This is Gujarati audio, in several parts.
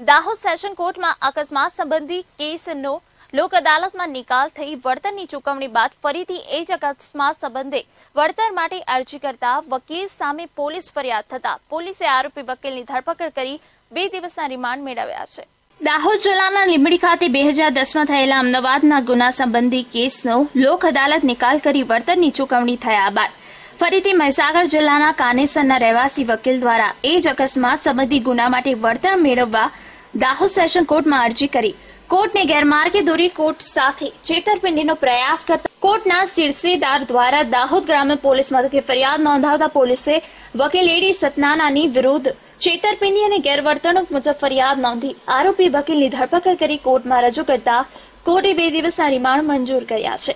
દાહોદ સેશન કોર્ટમાં અકસ્માત સંબંધી કેસનો લોક અદાલતમાં નિકાલ થઈ વળતરની ચૂકવણી બાદ ફરીથી એ જ અકસ્માત સંબંધે વળતર માટે અરજી કરતા વકીલ સામે પોલીસ ફરિયાદ થતા પોલીસે આરોપી વકીલની ધરપકડ કરી બે દિવસના રિમાન્ડ મેળવ્યા છે. દાહોદ જિલ્લાના લીંબડી ખાતે બે હજાર દસમાં થયેલા અમદાવાદના ગુના સંબંધી કેસનો લોક અદાલત નિકાલ કરી વળતરની ચૂકવણી થયા બાદ ફરીથી મહીસાગર જિલ્લાના કાનેસરના રહેવાસી વકીલ દ્વારા એ જ અકસ્માત સંબંધી ગુના માટે વળતર મેળવવા દાહોદ સેશન કોર્ટમાં અરજી કરી. કોર્ટને ગેરમાર્ગે દોરી કોર્ટ સાથે છેતરપિંડીનો પ્રયાસ કરતા કોર્ટના શીર્ષેદાર દ્વારા દાહોદ ગ્રામ્ય પોલીસ મથકે ફરિયાદ નોંધાવતા પોલીસે વકીલ એડી સતનાનાની વિરુદ્ધ છેતરપિંડી અને ગેરવર્તણૂક મુજબ ફરિયાદ નોંધી આરોપી વકીલની ધરપકડ કરી કોર્ટમાં રજૂ કરતા કોર્ટે બે દિવસના રિમાન્ડ મંજૂર કર્યા છે.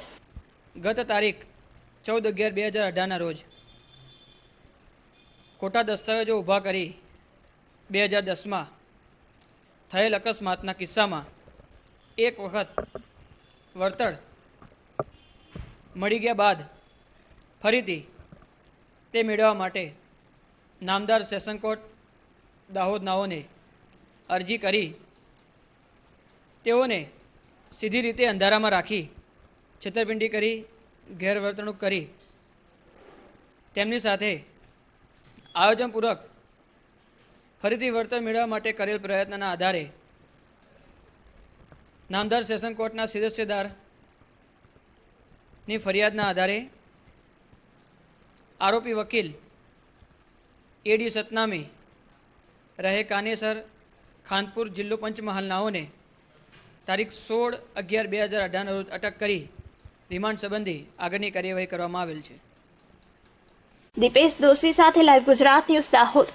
ગત તારીખ ચૌદ અગિયાર બે હજાર અઢારના રોજ ખોટા દસ્તાવેજો ઊભા કરી બે હજાર દસમાં થયેલ અકસ્માતના કિસ્સામાં એક વખત વળતર મળી ગયા બાદ ફરીથી તે મેળવવા માટે નામદાર સેશન કોર્ટ દાહોદનાઓને અરજી કરી તેઓને સીધી રીતે અંધારામાં રાખી છેતરપિંડી કરી ગેરવર્તણૂક કરી. તેમની સાથે આયોજનપૂર્વક ફરીથી વળતર મેળવવા માટે કરેલ પ્રયત્નના આધારે નામદાર સેશન કોર્ટના સદસ્યદારની ફરિયાદના આધારે આરોપી વકીલ એડી સતનામી, રહે કાનેસર, ખાનપુર જિલ્લો પંચમહાલ નાઓને તારીખ સોળ અગિયાર બે હજાર અઢારના રોજ અટક કરી રિમાન્ડ સંબંધી આગળની કાર્યવાહી કરવામાં આવેલ છે. દીપેશ દોશી સાથે લાઈવ ગુજરાત ન્યૂઝ દાહોદ.